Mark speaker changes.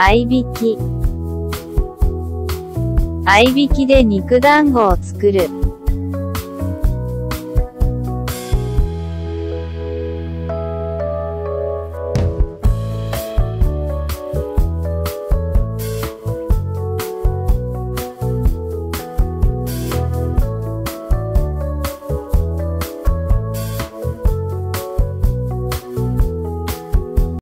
Speaker 1: 合いびき。合いびきで肉団子を作る。